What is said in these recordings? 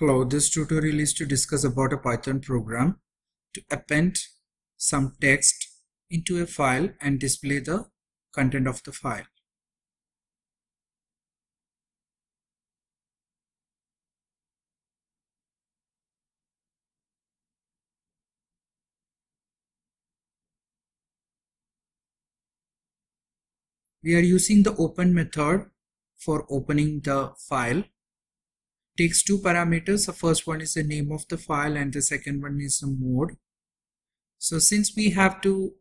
Hello, this tutorial is to discuss about a Python program to append some text into a file and display the content of the file. We are using the open method for opening the file takes two parameters. The first one is the name of the file and the second one is the mode. So since we have to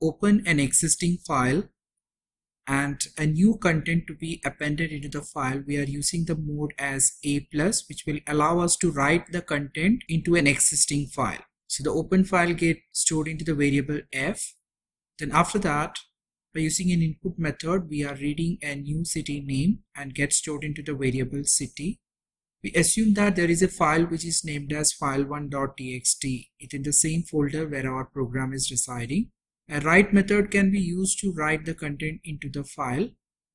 open an existing file and a new content to be appended into the file, we are using the mode as A plus, which will allow us to write the content into an existing file. So the open file get stored into the variable F. Then after that, by using an input method, we are reading a new city name and get stored into the variable city. We assume that there is a file which is named as file1.txt. It in the same folder where our program is residing. A write method can be used to write the content into the file.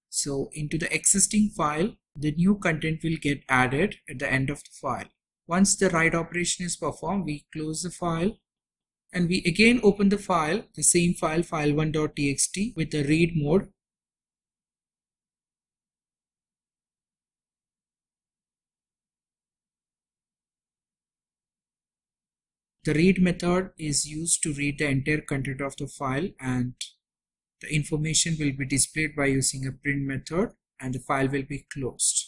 So into the existing file, the new content will get added at the end of the file. Once the write operation is performed, we close the file and we again open the file, the same file file1.txt with the read mode The read method is used to read the entire content of the file and the information will be displayed by using a print method and the file will be closed.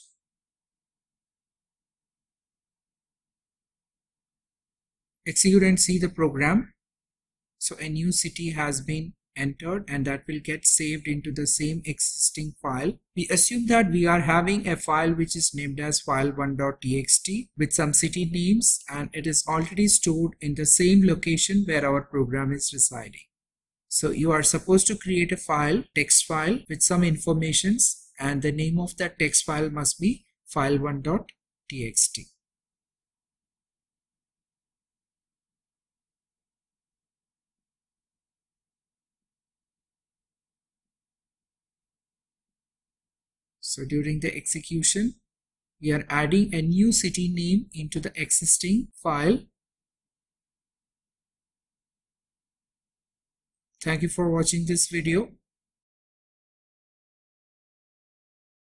Execute and see the program. So a new city has been entered and that will get saved into the same existing file. We assume that we are having a file which is named as file1.txt with some city names and it is already stored in the same location where our program is residing. So you are supposed to create a file, text file with some informations and the name of that text file must be file1.txt. So during the execution, we are adding a new city name into the existing file. Thank you for watching this video.